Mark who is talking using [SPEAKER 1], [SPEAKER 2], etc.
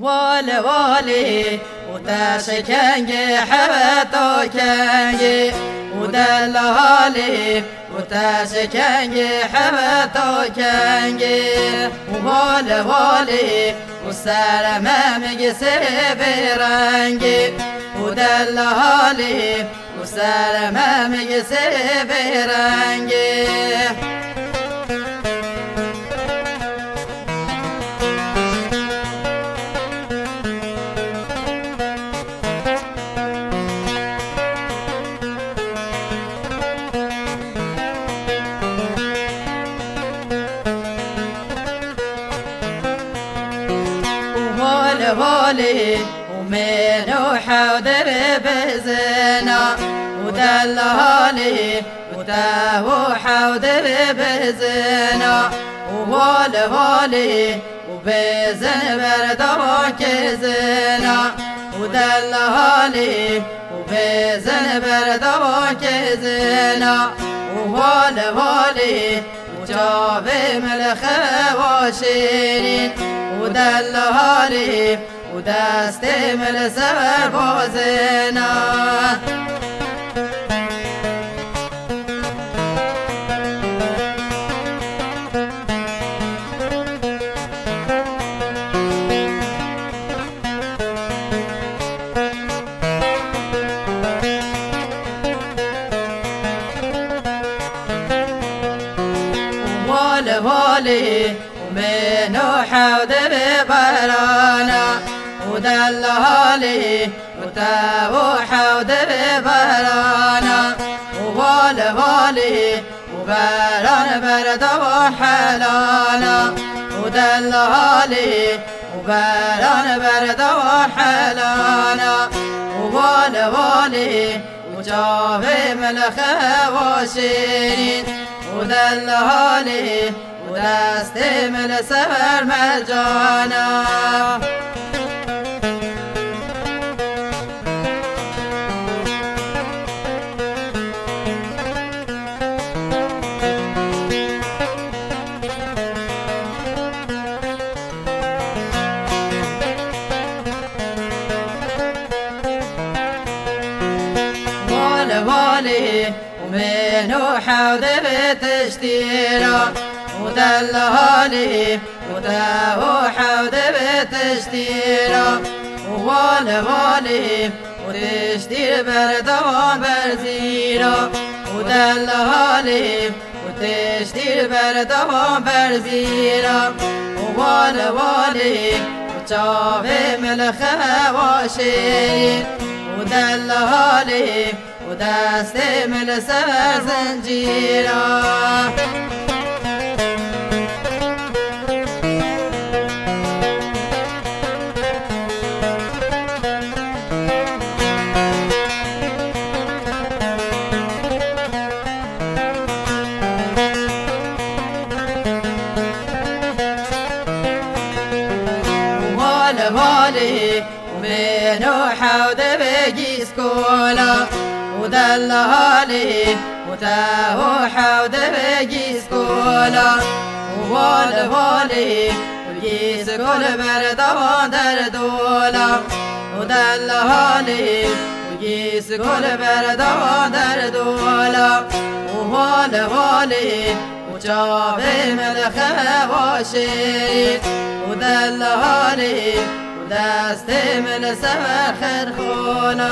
[SPEAKER 1] والي والي وتشكنجي حبتو كنجي ودلالي وتشكنجي حبتو كنجي والي والي والسلام مجسي برنجي ودلالي والسلام مجسي برنجي هولي هولي ومن وحودر بزنا ودلالي وتاه حودر بزنا وهولي هولي وبزن بردوك زنا ودلالي وبزن بردوك زنا وهولي هولي وجابي ملخ وشيرين. ودلالي ودستي من السبر بوزنا والي والي ومن حود ببرانا ودلالي وتاو حود ببرانا. ووالي والي وبران برد وحلانا. ودلالي وبران برد وحلانا. ووالي والي وجابي ملخ وشيرين. ودلالي ودستي من السفر مجانا. والي ومن حوض بتشتيرا ودلالي وتاو حوض بتشتيرا والي والي وتشتير بردوان برزيرا ودلالي وتشتير بردوان برزيرا والي والي وتشافي ملخة وشير. ودلالي ودستي من السفر زنجيرا ومن حود بيجي سكولا ودلالي وتاهو حود بيجي سكولا. والي والي بيجي سكول بردوان دردولا ودلالي بيجي سكول بردوان دردولا والي والي وجابي ملخة وشير ودلالي دست من سمخر خونه.